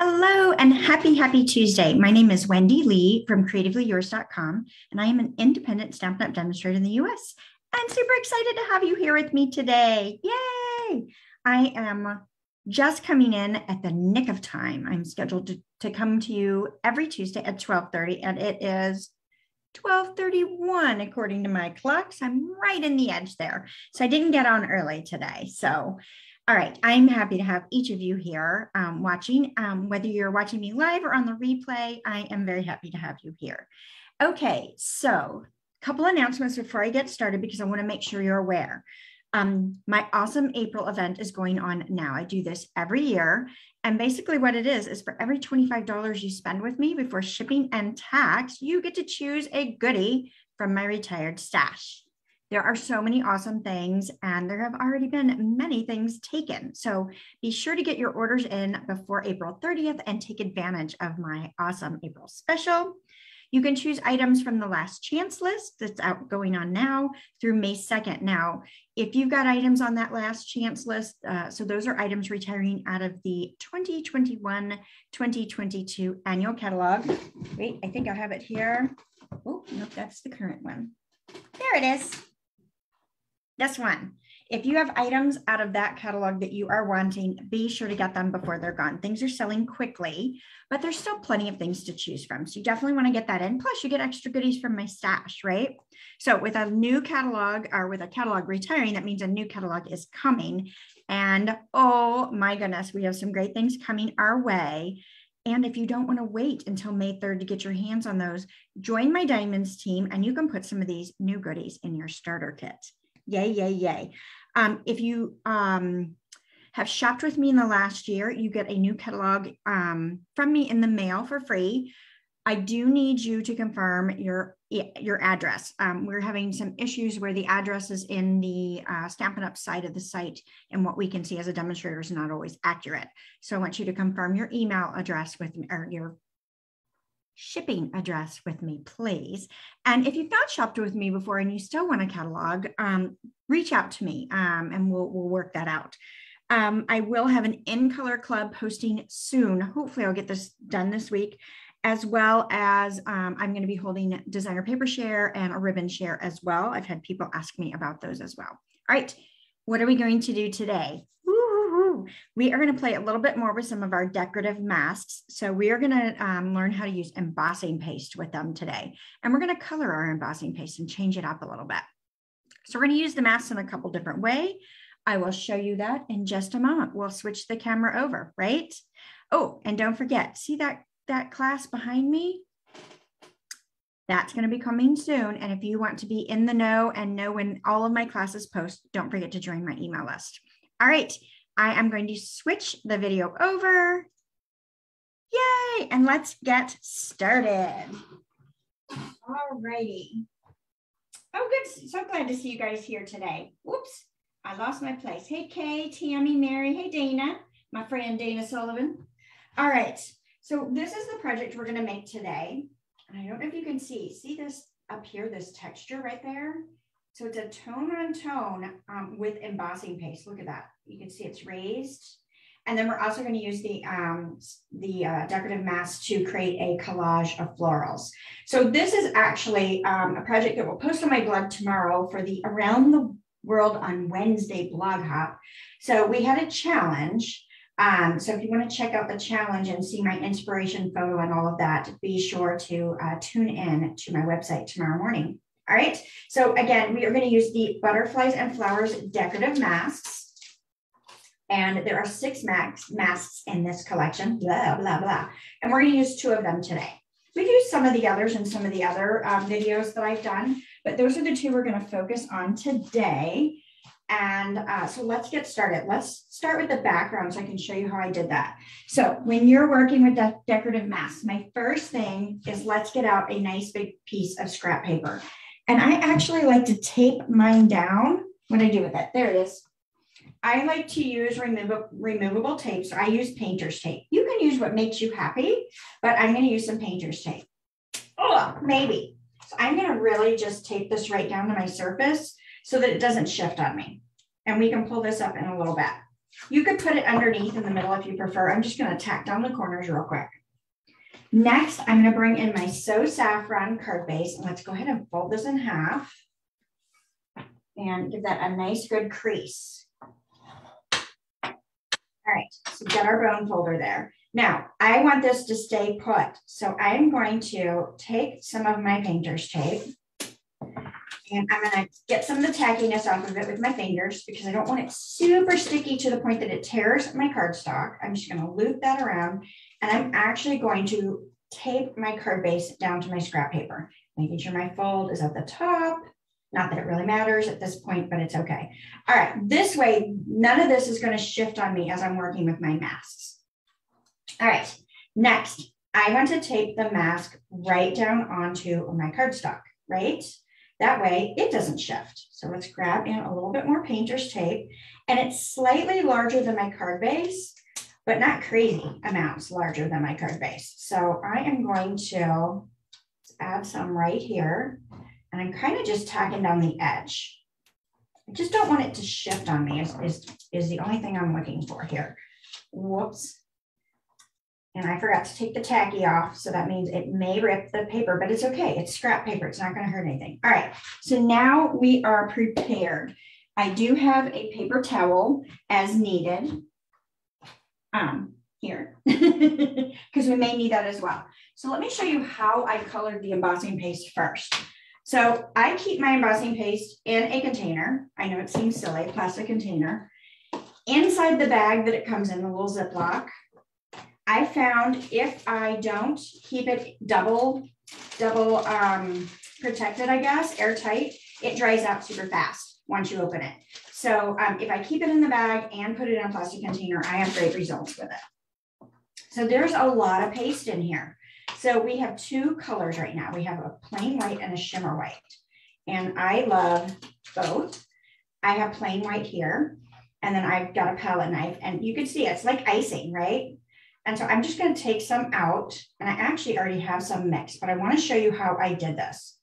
Hello and happy, happy Tuesday. My name is Wendy Lee from creativeleeyours.com, and I am an independent Stampin' Up! demonstrator in the US. I'm super excited to have you here with me today. Yay! I am just coming in at the nick of time. I'm scheduled to, to come to you every Tuesday at 12:30, and it is 12:31 according to my clocks. I'm right in the edge there. So I didn't get on early today. So all right, I'm happy to have each of you here um, watching. Um, whether you're watching me live or on the replay, I am very happy to have you here. Okay, so a couple announcements before I get started because I want to make sure you're aware. Um, my awesome April event is going on now. I do this every year. And basically, what it is is for every $25 you spend with me before shipping and tax, you get to choose a goodie from my retired stash. There are so many awesome things, and there have already been many things taken. So be sure to get your orders in before April 30th and take advantage of my awesome April special. You can choose items from the last chance list that's out going on now through May 2nd. Now, if you've got items on that last chance list, uh, so those are items retiring out of the 2021 2022 annual catalog. Wait, I think I have it here. Oh, nope, that's the current one. There it is. This one. If you have items out of that catalog that you are wanting, be sure to get them before they're gone. Things are selling quickly, but there's still plenty of things to choose from. So you definitely want to get that in. Plus, you get extra goodies from my stash, right? So with a new catalog or with a catalog retiring, that means a new catalog is coming. And oh my goodness, we have some great things coming our way. And if you don't want to wait until May 3rd to get your hands on those, join my diamonds team and you can put some of these new goodies in your starter kit. Yay, yay, yay. Um, if you um, have shopped with me in the last year, you get a new catalog um, from me in the mail for free. I do need you to confirm your your address. Um, we're having some issues where the address is in the uh, Stampin' Up side of the site, and what we can see as a demonstrator is not always accurate. So I want you to confirm your email address with or your shipping address with me, please. And if you've not shopped with me before and you still want a catalog, um, reach out to me um, and we'll, we'll work that out. Um, I will have an in color club posting soon. Hopefully, I'll get this done this week, as well as um, I'm going to be holding designer paper share and a ribbon share as well. I've had people ask me about those as well. All right, what are we going to do today? We are going to play a little bit more with some of our decorative masks. So we are going to um, learn how to use embossing paste with them today. And we're going to color our embossing paste and change it up a little bit. So we're going to use the masks in a couple different way. I will show you that in just a moment. We'll switch the camera over, right? Oh, and don't forget, see that, that class behind me? That's going to be coming soon. And if you want to be in the know and know when all of my classes post, don't forget to join my email list. All right, I am going to switch the video over. Yay, and let's get started. All righty. Oh, good. So glad to see you guys here today. Whoops, I lost my place. Hey, Kay, Tammy, Mary. Hey, Dana, my friend Dana Sullivan. All right, so this is the project we're going to make today. And I don't know if you can see, see this up here, this texture right there? So it's a tone on tone um, with embossing paste. Look at that. You can see it's raised. And then we're also going to use the, um, the uh, decorative mask to create a collage of florals. So this is actually um, a project that we'll post on my blog tomorrow for the Around the World on Wednesday blog hop. So we had a challenge. Um, so if you want to check out the challenge and see my inspiration photo and all of that, be sure to uh, tune in to my website tomorrow morning. All right, so again, we are going to use the Butterflies and Flowers decorative masks. And there are six masks, masks in this collection, blah, blah, blah. And we're going to use two of them today. We've used some of the others in some of the other um, videos that I've done, but those are the two we're going to focus on today. And uh, so let's get started. Let's start with the background so I can show you how I did that. So when you're working with de decorative masks, my first thing is let's get out a nice big piece of scrap paper. And I actually like to tape mine down. What do I do with it? There it is. I like to use removable, removable tape. So I use painter's tape. You can use what makes you happy, but I'm going to use some painter's tape. Oh, maybe. So I'm going to really just tape this right down to my surface so that it doesn't shift on me. And we can pull this up in a little bit. You could put it underneath in the middle if you prefer. I'm just gonna tack down the corners real quick. Next, I'm gonna bring in my So Saffron card base and let's go ahead and fold this in half and give that a nice good crease. All right, so get our bone folder there. Now, I want this to stay put. So I'm going to take some of my painter's tape and I'm gonna get some of the tackiness off of it with my fingers because I don't want it super sticky to the point that it tears my cardstock. I'm just gonna loop that around and I'm actually going to tape my card base down to my scrap paper, making sure my fold is at the top. Not that it really matters at this point, but it's okay. All right, this way, none of this is gonna shift on me as I'm working with my masks. All right, next, I want to tape the mask right down onto my cardstock, right? That way it doesn't shift. So let's grab in a little bit more painter's tape and it's slightly larger than my card base, but not crazy amounts larger than my card base. So I am going to add some right here and I'm kind of just tacking down the edge. I just don't want it to shift on me is, is, is the only thing I'm looking for here. Whoops. And I forgot to take the tacky off. So that means it may rip the paper, but it's okay. It's scrap paper. It's not going to hurt anything. All right. So now we are prepared. I do have a paper towel as needed um, here because we may need that as well. So let me show you how I colored the embossing paste first. So I keep my embossing paste in a container. I know it seems silly, plastic container. Inside the bag that it comes in, the little Ziploc, I found if I don't keep it double, double um, protected, I guess, airtight, it dries out super fast once you open it. So um, if I keep it in the bag and put it in a plastic container, I have great results with it. So there's a lot of paste in here. So we have two colors right now. We have a plain white and a shimmer white. And I love both. I have plain white here, and then I've got a palette knife, and you can see it's like icing, right? And so I'm just going to take some out and I actually already have some mixed, but I want to show you how I did this.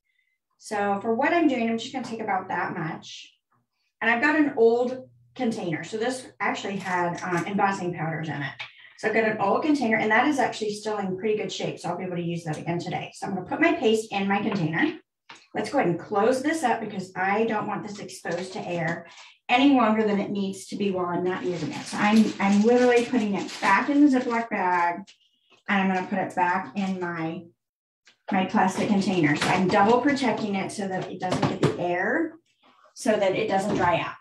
So for what I'm doing, I'm just going to take about that much. And I've got an old container. So this actually had um, embossing powders in it. So I've got an old container and that is actually still in pretty good shape. So I'll be able to use that again today. So I'm going to put my paste in my container. Let's go ahead and close this up because I don't want this exposed to air any longer than it needs to be while I'm not using it. So I'm, I'm literally putting it back in the Ziploc bag and I'm gonna put it back in my, my plastic container. So I'm double protecting it so that it doesn't get the air so that it doesn't dry out.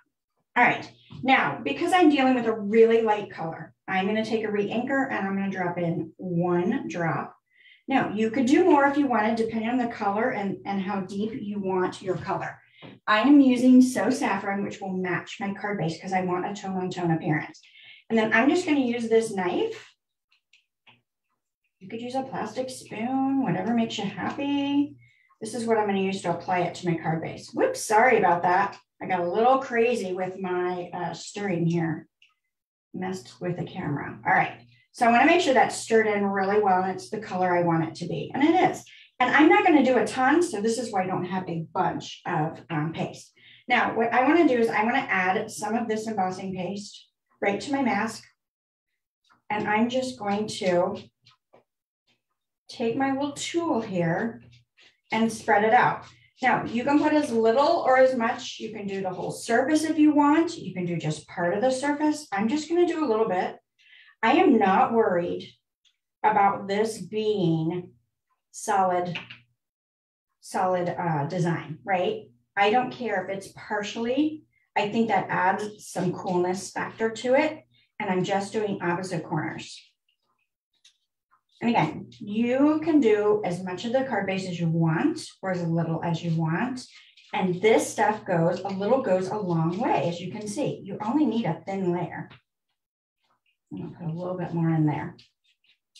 All right, now, because I'm dealing with a really light color, I'm gonna take a re-inker and I'm gonna drop in one drop. Now, you could do more if you wanted, depending on the color and, and how deep you want your color. I am using So Saffron, which will match my card base because I want a tone on tone appearance. And then I'm just going to use this knife. You could use a plastic spoon, whatever makes you happy. This is what I'm going to use to apply it to my card base. Whoops, sorry about that. I got a little crazy with my uh, stirring here. Messed with the camera. All right. So I want to make sure that's stirred in really well and it's the color I want it to be. And it is. And I'm not going to do a ton, so this is why I don't have a bunch of um, paste. Now, what I want to do is I want to add some of this embossing paste right to my mask. And I'm just going to take my little tool here and spread it out. Now, you can put as little or as much. You can do the whole surface if you want. You can do just part of the surface. I'm just going to do a little bit. I am not worried about this being solid, solid uh, design, right? I don't care if it's partially, I think that adds some coolness factor to it. And I'm just doing opposite corners. And again, you can do as much of the card base as you want or as little as you want. And this stuff goes, a little goes a long way, as you can see. You only need a thin layer. Gonna put a little bit more in there.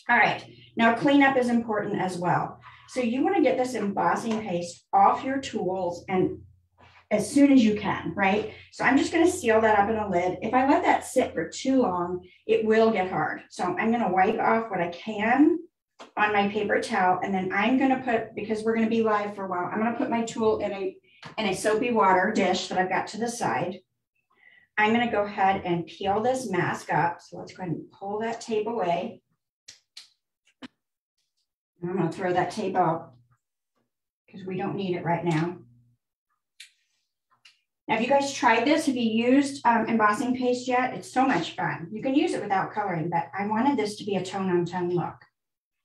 All right, now cleanup is important as well. So you wanna get this embossing paste off your tools and as soon as you can, right? So I'm just gonna seal that up in a lid. If I let that sit for too long, it will get hard. So I'm gonna wipe off what I can on my paper towel and then I'm gonna put, because we're gonna be live for a while, I'm gonna put my tool in a, in a soapy water dish that I've got to the side. I'm gonna go ahead and peel this mask up. So let's go ahead and pull that tape away. I'm gonna throw that tape out because we don't need it right now. Now, have you guys tried this? Have you used um, embossing paste yet? It's so much fun. You can use it without coloring, but I wanted this to be a tone on tone look.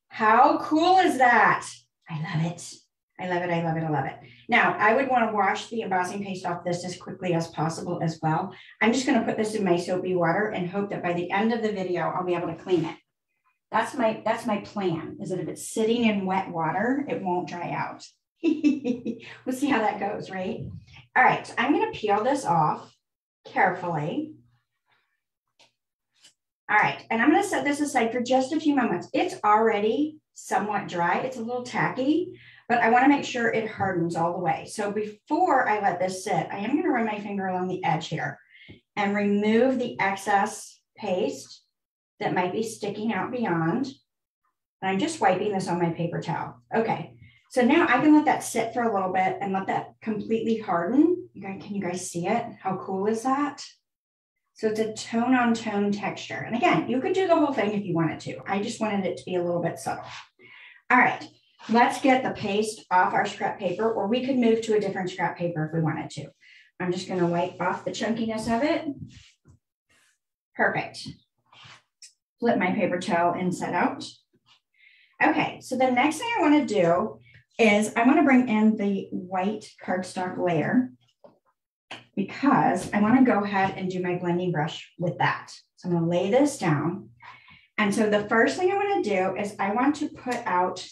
How cool is that? I love it. I love it. I love it. I love it. Now, I would want to wash the embossing paste off this as quickly as possible as well. I'm just going to put this in my soapy water and hope that by the end of the video, I'll be able to clean it. That's my, that's my plan is that if it's sitting in wet water, it won't dry out. we'll see how that goes, right? All right, so I'm going to peel this off carefully. All right, and I'm going to set this aside for just a few moments. It's already somewhat dry. It's a little tacky, but I want to make sure it hardens all the way. So before I let this sit, I am going to run my finger along the edge here and remove the excess paste that might be sticking out beyond. And I'm just wiping this on my paper towel. Okay, so now I can let that sit for a little bit and let that completely harden. You guys, can you guys see it? How cool is that? So it's a tone on tone texture. And again, you could do the whole thing if you wanted to. I just wanted it to be a little bit subtle. All right, let's get the paste off our scrap paper, or we could move to a different scrap paper if we wanted to. I'm just gonna wipe off the chunkiness of it. Perfect. Flip my paper towel inside out. Okay, so the next thing I wanna do is I want to bring in the white cardstock layer because I want to go ahead and do my blending brush with that. So I'm going to lay this down. And so the first thing I want to do is I want to put out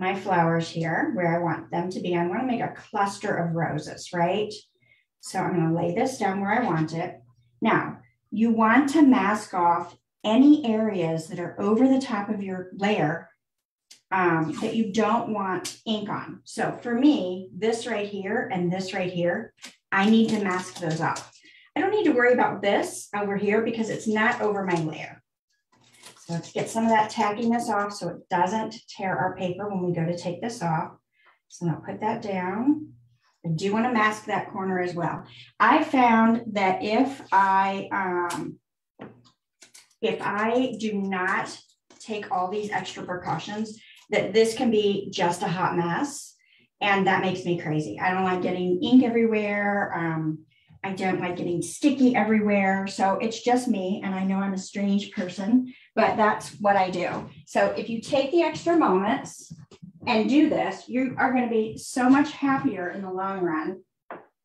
my flowers here where I want them to be. I want to make a cluster of roses, right? So I'm going to lay this down where I want it. Now, you want to mask off any areas that are over the top of your layer um, that you don't want ink on. So for me, this right here and this right here, I need to mask those off. I don't need to worry about this over here because it's not over my layer. Let's get some of that tackiness off so it doesn't tear our paper when we go to take this off. So I'll put that down. I do want to mask that corner as well. I found that if I um, if I do not take all these extra precautions, that this can be just a hot mess. And that makes me crazy. I don't like getting ink everywhere. Um, I don't like getting sticky everywhere. So it's just me. And I know I'm a strange person, but that's what I do. So if you take the extra moments and do this, you are going to be so much happier in the long run.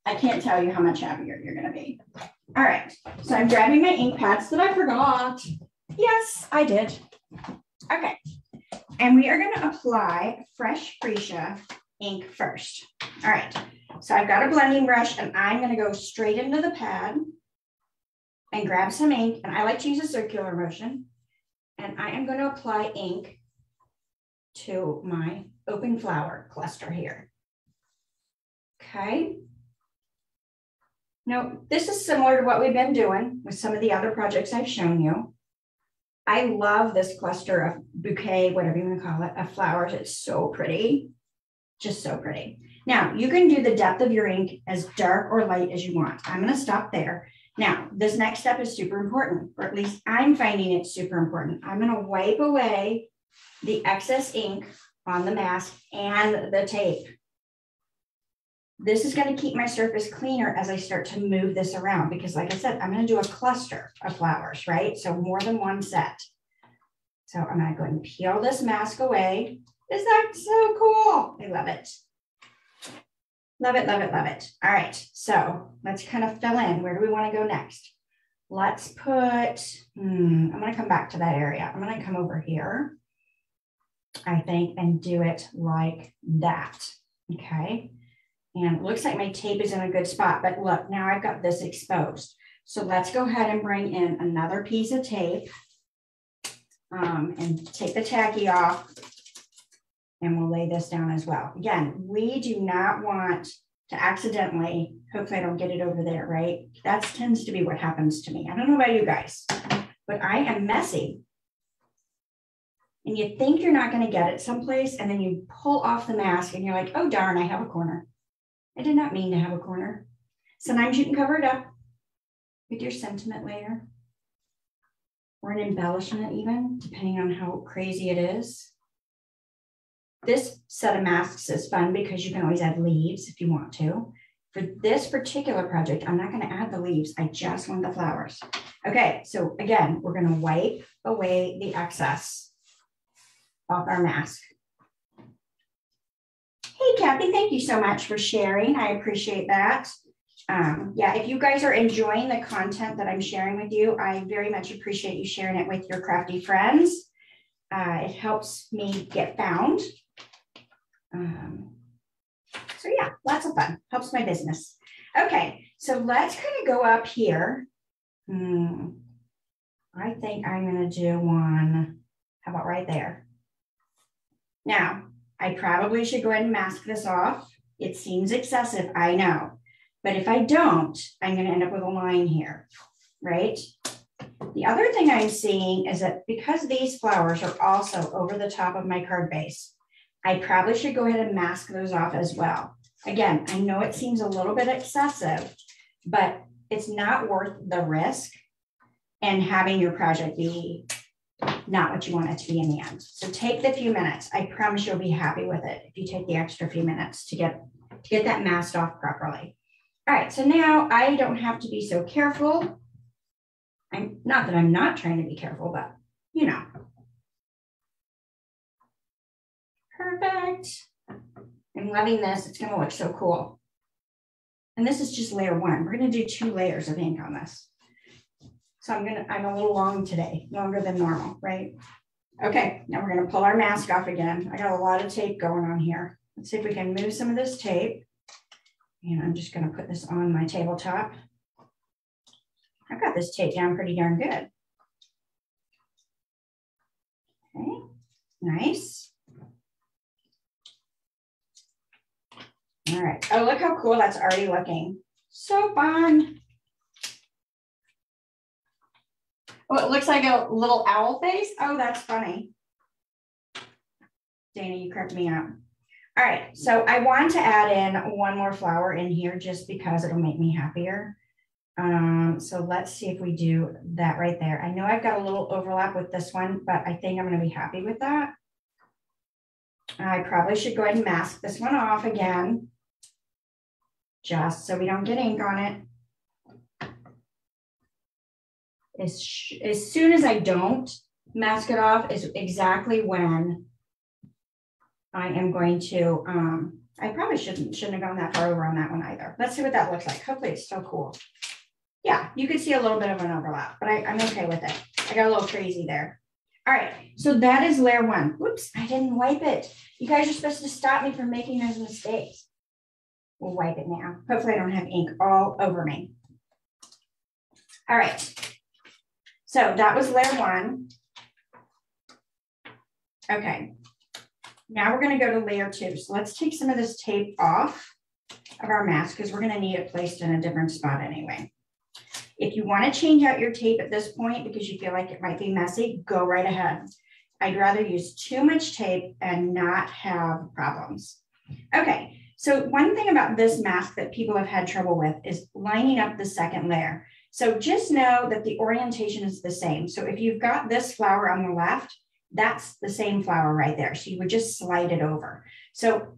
I can't tell you how much happier you're going to be. All right. So I'm grabbing my ink pads that I forgot. Yes, I did. Okay. And we are going to apply fresh freesia ink first. All right, so I've got a blending brush and I'm going to go straight into the pad and grab some ink. And I like to use a circular motion. And I am going to apply ink to my open flower cluster here. Okay. Now, this is similar to what we've been doing with some of the other projects I've shown you. I love this cluster of bouquet, whatever you want to call it, of flowers. It's so pretty, just so pretty. Now you can do the depth of your ink as dark or light as you want. I'm going to stop there. Now, this next step is super important, or at least I'm finding it super important. I'm going to wipe away the excess ink on the mask and the tape. This is going to keep my surface cleaner as I start to move this around because like I said, I'm going to do a cluster of flowers, right? So more than one set. So I'm going to go and peel this mask away. Is that so cool? I love it. Love it, love it, love it. All right, so let's kind of fill in. Where do we want to go next? Let's put, hmm, I'm going to come back to that area. I'm going to come over here, I think, and do it like that. Okay. And it looks like my tape is in a good spot, but look, now I've got this exposed. So let's go ahead and bring in another piece of tape um, and take the tacky off and we'll lay this down as well. Again, we do not want to accidentally, hopefully I don't get it over there, right? That tends to be what happens to me. I don't know about you guys, but I am messy. And you think you're not gonna get it someplace and then you pull off the mask and you're like, oh darn, I have a corner. I did not mean to have a corner. Sometimes you can cover it up. with your sentiment layer or an embellishment even, depending on how crazy it is. This set of masks is fun because you can always add leaves if you want to. For this particular project, I'm not gonna add the leaves. I just want the flowers. Okay, so again, we're gonna wipe away the excess off our mask. Hey, Kathy, thank you so much for sharing. I appreciate that. Um, yeah, if you guys are enjoying the content that I'm sharing with you, I very much appreciate you sharing it with your crafty friends. Uh, it helps me get found. Um, so yeah, lots of fun, helps my business. Okay, so let's kind of go up here. Hmm. I think I'm gonna do one, how about right there? Now, I probably should go ahead and mask this off. It seems excessive, I know. But if I don't, I'm going to end up with a line here, right? The other thing I'm seeing is that because these flowers are also over the top of my card base, I probably should go ahead and mask those off as well. Again, I know it seems a little bit excessive, but it's not worth the risk and having your project be not what you want it to be in the end. So take the few minutes. I promise you'll be happy with it if you take the extra few minutes to get to get that masked off properly. All right, so now I don't have to be so careful. I'm not that I'm not trying to be careful, but you know. Perfect. I'm loving this. It's gonna look so cool. And this is just layer one. We're gonna do two layers of ink on this. So I'm gonna, I'm a little long today, longer than normal, right? Okay, now we're gonna pull our mask off again. I got a lot of tape going on here. Let's see if we can move some of this tape. And I'm just gonna put this on my tabletop. I've got this tape down pretty darn good. Okay, nice. All right, oh, look how cool that's already looking. So fun. Oh, it looks like a little owl face. Oh, that's funny. Dana, you crept me up. All right, so I want to add in one more flower in here just because it'll make me happier. Um, so let's see if we do that right there. I know I've got a little overlap with this one, but I think I'm gonna be happy with that. I probably should go ahead and mask this one off again, just so we don't get ink on it. As, as soon as I don't mask it off is exactly when I am going to, um, I probably shouldn't, shouldn't have gone that far over on that one either. Let's see what that looks like. Hopefully it's still cool. Yeah, you can see a little bit of an overlap, but I, I'm okay with it. I got a little crazy there. All right, so that is layer one. Whoops, I didn't wipe it. You guys are supposed to stop me from making those mistakes. We'll wipe it now. Hopefully I don't have ink all over me. All right, so that was layer one. Okay, now we're gonna go to layer two. So let's take some of this tape off of our mask because we're gonna need it placed in a different spot anyway. If you wanna change out your tape at this point because you feel like it might be messy, go right ahead. I'd rather use too much tape and not have problems. Okay, so one thing about this mask that people have had trouble with is lining up the second layer. So just know that the orientation is the same. So if you've got this flower on the left, that's the same flower right there. So you would just slide it over. So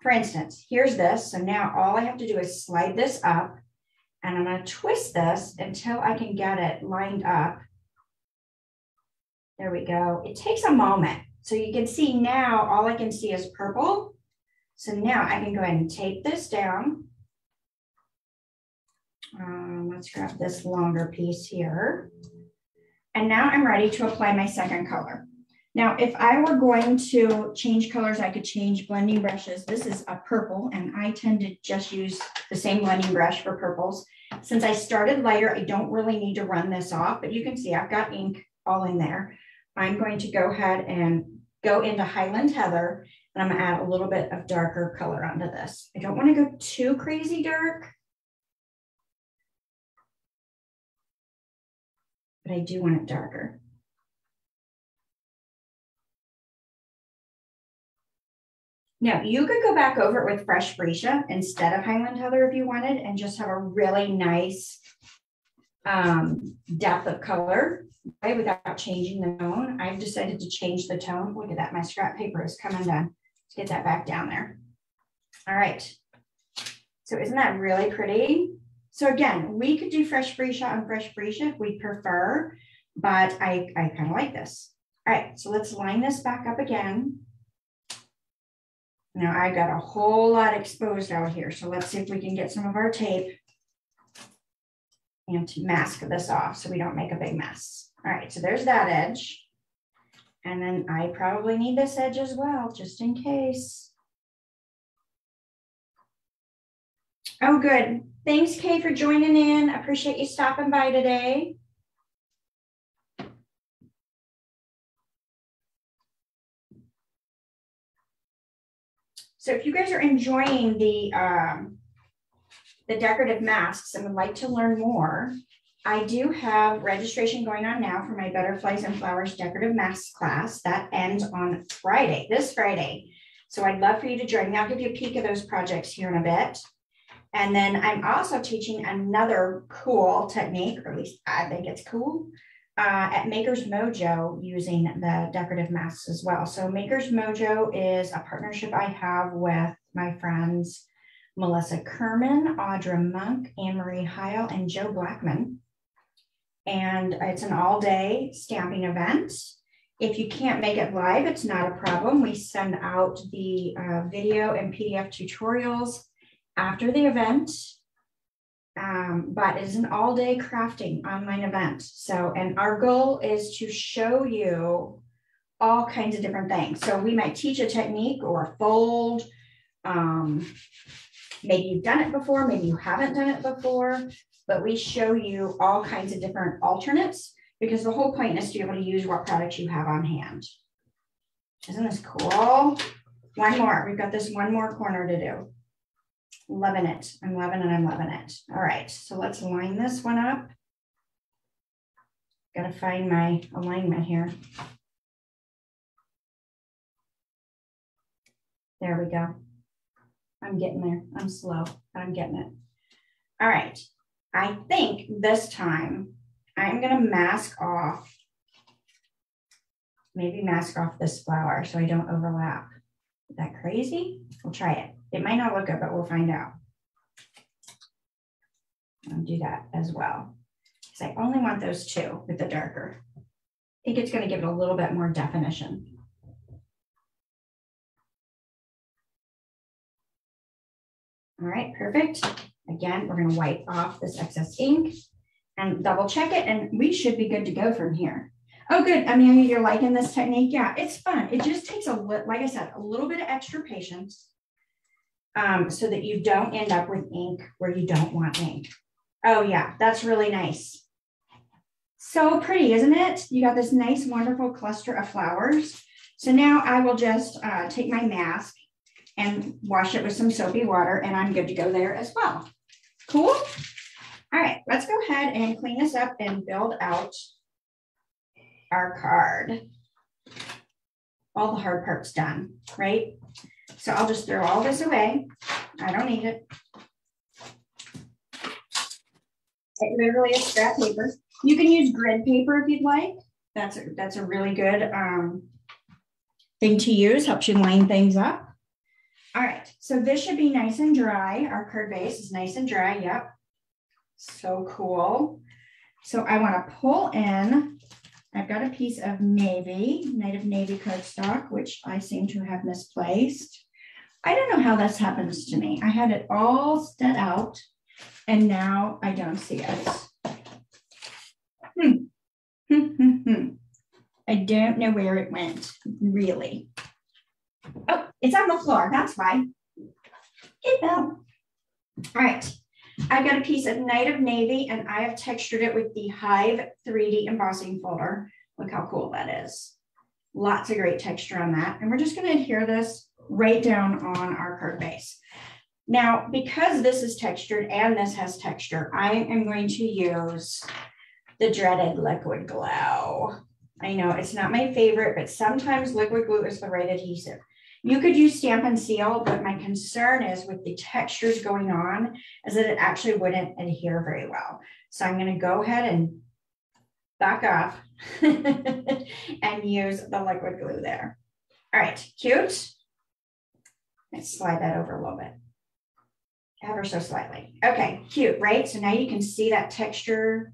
for instance, here's this. So now all I have to do is slide this up and I'm going to twist this until I can get it lined up. There we go. It takes a moment. So you can see now all I can see is purple. So now I can go ahead and tape this down. Um, let's grab this longer piece here. And now I'm ready to apply my second color. Now, if I were going to change colors, I could change blending brushes. This is a purple, and I tend to just use the same blending brush for purples. Since I started lighter, I don't really need to run this off, but you can see I've got ink all in there. I'm going to go ahead and go into Highland Heather, and I'm gonna add a little bit of darker color onto this. I don't wanna go too crazy dark, but I do want it darker. Now, you could go back over it with fresh freesia instead of Highland Heather if you wanted and just have a really nice um, depth of color right, without changing the tone. I've decided to change the tone. Look at that, my scrap paper is coming down. Let's get that back down there. All right. So isn't that really pretty? So again, we could do fresh freesia on fresh freesia if we prefer, but I, I kind of like this. All right, so let's line this back up again. Now I got a whole lot exposed out here. So let's see if we can get some of our tape and to mask this off so we don't make a big mess. All right, so there's that edge. And then I probably need this edge as well, just in case. Oh, good. Thanks, Kay, for joining in. Appreciate you stopping by today. So if you guys are enjoying the um, the decorative masks and would like to learn more, I do have registration going on now for my Butterflies and Flowers decorative masks class. That ends on Friday, this Friday. So I'd love for you to join me. I'll give you a peek of those projects here in a bit. And then I'm also teaching another cool technique, or at least I think it's cool, uh, at Maker's Mojo using the decorative masks as well. So Maker's Mojo is a partnership I have with my friends Melissa Kerman, Audra Monk, Anne Marie Heil, and Joe Blackman. And it's an all day stamping event. If you can't make it live, it's not a problem. We send out the uh, video and PDF tutorials after the event. Um, but it is an all day crafting online event. So, and our goal is to show you all kinds of different things. So we might teach a technique or a fold. Um, maybe you've done it before, maybe you haven't done it before, but we show you all kinds of different alternates because the whole point is to be able to use what products you have on hand. Isn't this cool? One more, we've got this one more corner to do. Loving it. I'm loving it. I'm loving it. All right. So let's line this one up. Got to find my alignment here. There we go. I'm getting there. I'm slow, but I'm getting it. All right. I think this time I'm going to mask off, maybe mask off this flower so I don't overlap. Is that crazy? We'll try it. It might not look good, but we'll find out. I'll do that as well. Because I only want those two with the darker. I think it's going to give it a little bit more definition. All right, perfect. Again, we're going to wipe off this excess ink and double check it, and we should be good to go from here. Oh, good. Amelia, you're liking this technique? Yeah, it's fun. It just takes a, like I said, a little bit of extra patience um, so that you don't end up with ink where you don't want ink. Oh yeah, that's really nice. So pretty, isn't it? You got this nice, wonderful cluster of flowers. So now I will just uh, take my mask and wash it with some soapy water and I'm good to go there as well. Cool? All right, let's go ahead and clean this up and build out our card. All the hard part's done, right? So I'll just throw all this away. I don't need it. It literally is scrap paper. You can use grid paper if you'd like. That's a, that's a really good um, thing to use, helps you line things up. All right, so this should be nice and dry. Our card base is nice and dry, yep. So cool. So I wanna pull in, I've got a piece of navy, Night of Navy cardstock, which I seem to have misplaced. I don't know how this happens to me. I had it all set out and now I don't see it. Hmm. I don't know where it went, really. Oh, it's on the floor, that's why. It fell. All right, I've got a piece of Night of Navy and I have textured it with the Hive 3D embossing folder. Look how cool that is. Lots of great texture on that. And we're just gonna adhere this right down on our card base. Now, because this is textured and this has texture, I am going to use the dreaded liquid glue. I know it's not my favorite, but sometimes liquid glue is the right adhesive. You could use Stampin' Seal, but my concern is with the textures going on is that it actually wouldn't adhere very well. So I'm gonna go ahead and back off and use the liquid glue there. All right, cute. Let's slide that over a little bit. Ever so slightly. Okay, cute, right? So now you can see that texture,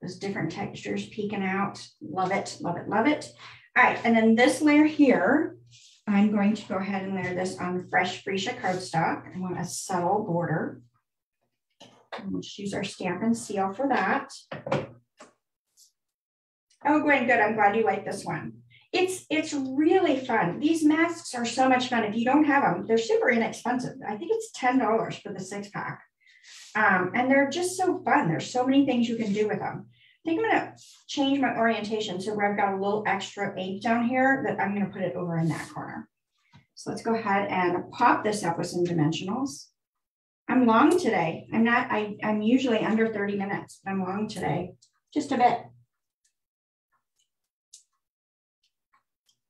those different textures peeking out. Love it, love it, love it. All right, and then this layer here, I'm going to go ahead and layer this on fresh freesia cardstock. I want a subtle border. We'll just use our Stampin' Seal for that. Oh, Gwen, good. I'm glad you like this one. It's it's really fun. These masks are so much fun. If you don't have them, they're super inexpensive. I think it's $10 for the six pack. Um, and they're just so fun. There's so many things you can do with them. Think I'm gonna change my orientation so where I've got a little extra ink down here that I'm gonna put it over in that corner. So let's go ahead and pop this up with some dimensionals. I'm long today. I'm not, I, I'm usually under 30 minutes, but I'm long today, just a bit.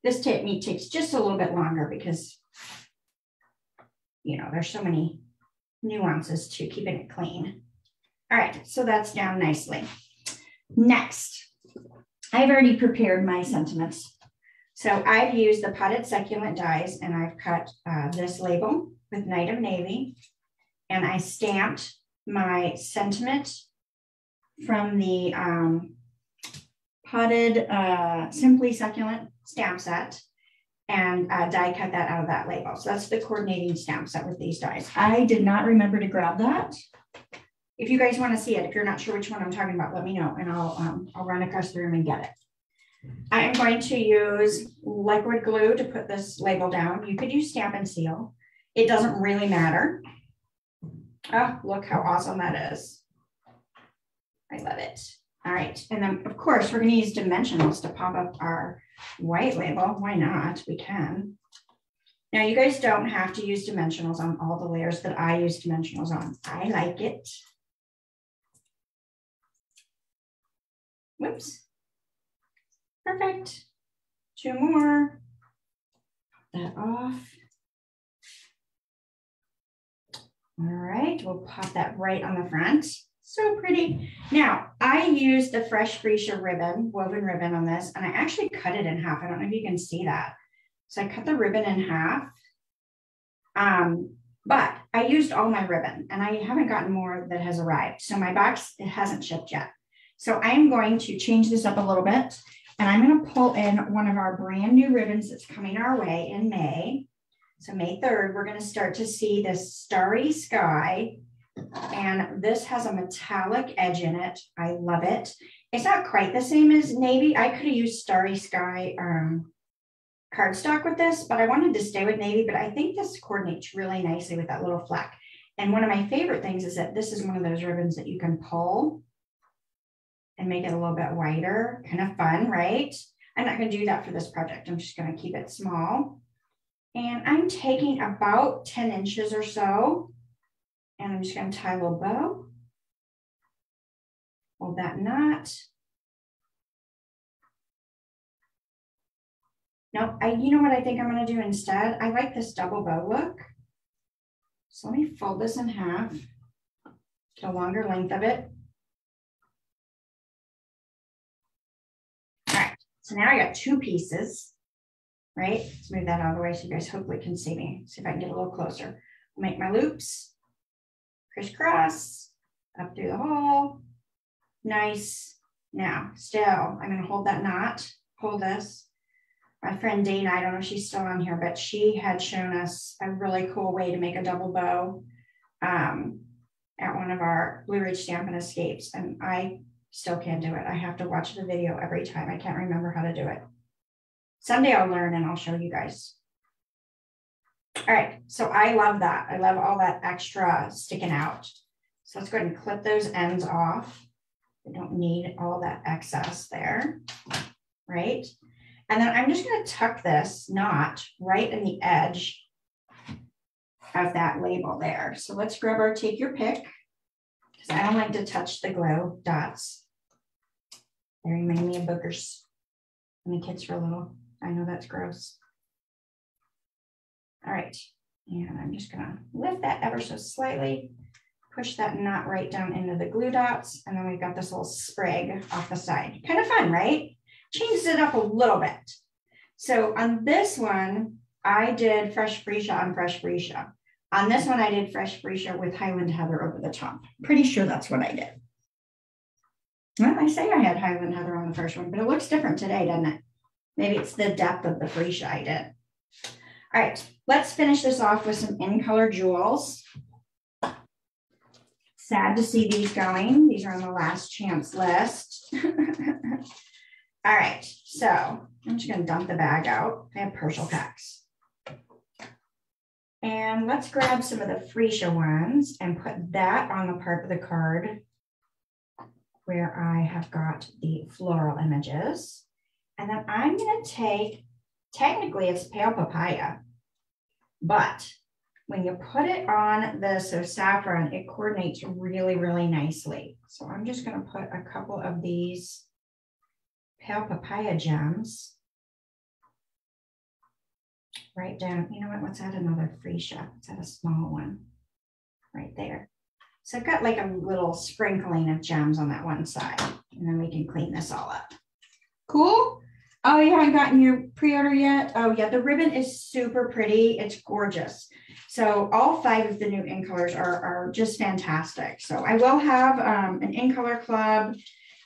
This technique takes just a little bit longer because, you know, there's so many nuances to keeping it clean. All right, so that's down nicely. Next, I've already prepared my sentiments. So I've used the potted succulent dies and I've cut uh, this label with Night of Navy and I stamped my sentiment from the um, potted uh, Simply Succulent stamp set and uh, die cut that out of that label. So that's the coordinating stamp set with these dies. I did not remember to grab that. If you guys want to see it, if you're not sure which one I'm talking about, let me know and I'll, um, I'll run across the room and get it. I am going to use liquid glue to put this label down. You could use Stampin' Seal. It doesn't really matter. Oh, look how awesome that is. I love it. All right, and then of course we're gonna use dimensionals to pop up our white label. Why not? We can. Now you guys don't have to use dimensionals on all the layers that I use dimensionals on. I like it. Whoops. Perfect. Two more. Pop that off. All right, we'll pop that right on the front. So pretty. Now, I used the Fresh Freesia ribbon, woven ribbon on this, and I actually cut it in half. I don't know if you can see that. So I cut the ribbon in half. Um, but I used all my ribbon and I haven't gotten more that has arrived. So my box, it hasn't shipped yet. So I'm going to change this up a little bit and I'm going to pull in one of our brand new ribbons that's coming our way in May. So May 3rd, we're going to start to see this starry sky. And this has a metallic edge in it. I love it. It's not quite the same as navy. I could have used starry sky um, cardstock with this, but I wanted to stay with navy. But I think this coordinates really nicely with that little fleck. And one of my favorite things is that this is one of those ribbons that you can pull and make it a little bit wider. Kind of fun, right? I'm not to do that for this project. I'm just to keep it small. And I'm taking about 10 inches or so. And I'm just to tie a little bow. Hold that knot. No, I, you know what I think I'm to do instead? I like this double bow look. So let me fold this in half, get a longer length of it. So now I got two pieces right? Let's move that out of the way so you guys hopefully can see me. See if I can get a little closer. make my loops, crisscross, up through the hole. Nice. Now, still, I'm going to hold that knot, hold this. My friend Dana, I don't know if she's still on here, but she had shown us a really cool way to make a double bow um, at one of our Blue Ridge Stampin' Escapes. And I still can't do it. I have to watch the video every time. I can't remember how to do it. Someday I'll learn and I'll show you guys. All right, so I love that. I love all that extra sticking out. So let's go ahead and clip those ends off. We don't need all that excess there, right? And then I'm just gonna tuck this knot right in the edge of that label there. So let's grab our take your pick because I don't like to touch the glue dots. They remind me of boogers when the kids were little. I know that's gross. All right, and I'm just gonna lift that ever so slightly, push that knot right down into the glue dots, and then we've got this little sprig off the side. Kind of fun, right? Changes it up a little bit. So on this one, I did fresh freesia on fresh freesia. On this one, I did fresh freesia with Highland Heather over the top. Pretty sure that's what I did. Well, I say I had Highland Heather on the first one, but it looks different today, doesn't it? Maybe it's the depth of the freesia I did. All right, let's finish this off with some in color jewels. Sad to see these going. These are on the last chance list. All right, so I'm just gonna dump the bag out. I have partial packs. And let's grab some of the freesia ones and put that on the part of the card where I have got the floral images. And then I'm gonna take, technically it's pale papaya, but when you put it on the so saffron, it coordinates really, really nicely. So I'm just gonna put a couple of these pale papaya gems right down. You know what? Let's add another freesia. Let's add a small one right there. So I've got like a little sprinkling of gems on that one side, and then we can clean this all up. Cool. Oh, you haven't gotten your pre-order yet? Oh yeah, the ribbon is super pretty. It's gorgeous. So all five of the new in colors are, are just fantastic. So I will have um, an in color club,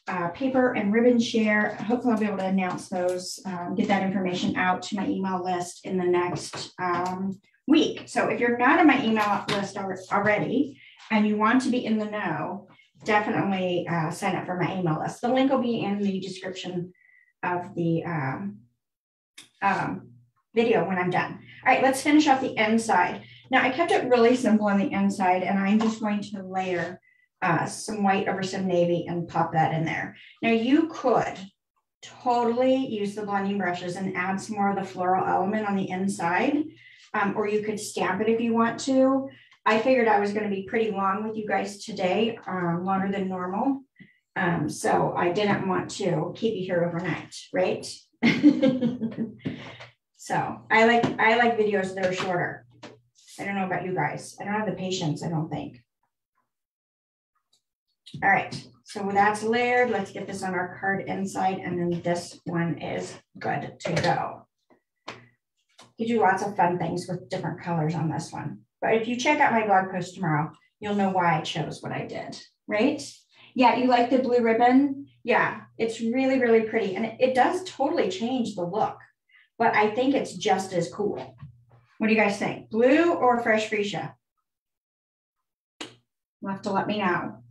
uh, paper and ribbon share. Hopefully I'll be able to announce those, um, get that information out to my email list in the next um, week. So if you're not on my email list already and you want to be in the know, definitely uh, sign up for my email list. The link will be in the description of the um, um, video when I'm done. All right, let's finish off the inside. Now I kept it really simple on the inside and I'm just going to layer uh, some white over some navy and pop that in there. Now you could totally use the blending brushes and add some more of the floral element on the inside, um, or you could stamp it if you want to. I figured I was going to be pretty long with you guys today, um, longer than normal. Um, so I didn't want to keep you here overnight, right? so I like I like videos that are shorter. I don't know about you guys. I don't have the patience, I don't think. All right, so that's layered. Let's get this on our card inside, and then this one is good to go. You do lots of fun things with different colors on this one. But if you check out my blog post tomorrow, you'll know why I chose what I did, right? Yeah, you like the blue ribbon? Yeah, it's really, really pretty. And it, it does totally change the look, but I think it's just as cool. What do you guys think? Blue or fresh freesia? You'll have to let me know.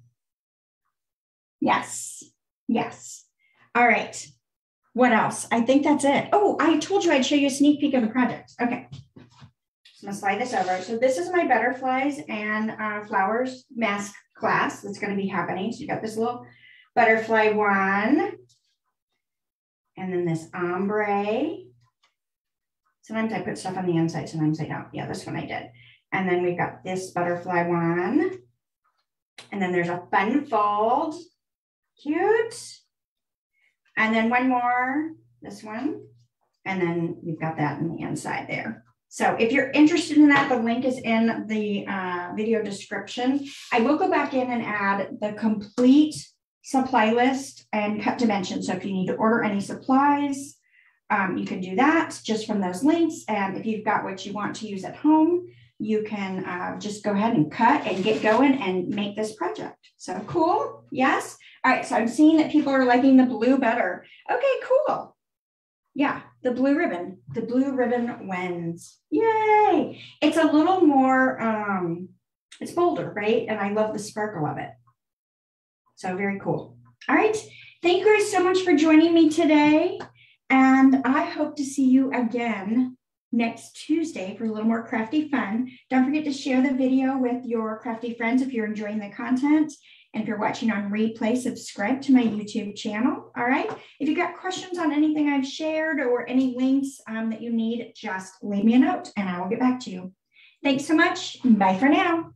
Yes. Yes. All right. What else? I think that's it. Oh, I told you I'd show you a sneak peek of the project. Okay. So I'm gonna slide this over. So this is my butterflies and uh, flowers mask class that's gonna be happening. So you got this little butterfly one, and then this ombre. Sometimes I put stuff on the inside, sometimes I don't. Yeah, this one I did. And then we've got this butterfly one. And then there's a fun fold Cute. And then one more, this one. And then you've got that in the inside there. So if you're interested in that, the link is in the uh, video description. I will go back in and add the complete supply list and cut dimensions. So if you need to order any supplies, um, you can do that just from those links. And if you've got what you want to use at home, you can uh, just go ahead and cut and get going and make this project. So cool, yes? All right, so I'm seeing that people are liking the blue better. Okay, cool. Yeah, the blue ribbon, the blue ribbon wins. Yay. It's a little more, um, it's bolder, right? And I love the sparkle of it. So very cool. All right, thank you guys so much for joining me today. And I hope to see you again next Tuesday for a little more crafty fun. Don't forget to share the video with your crafty friends if you're enjoying the content. And if you're watching on replay, subscribe to my YouTube channel. All right. If you've got questions on anything I've shared or any links um, that you need, just leave me a note and I will get back to you. Thanks so much. Bye for now.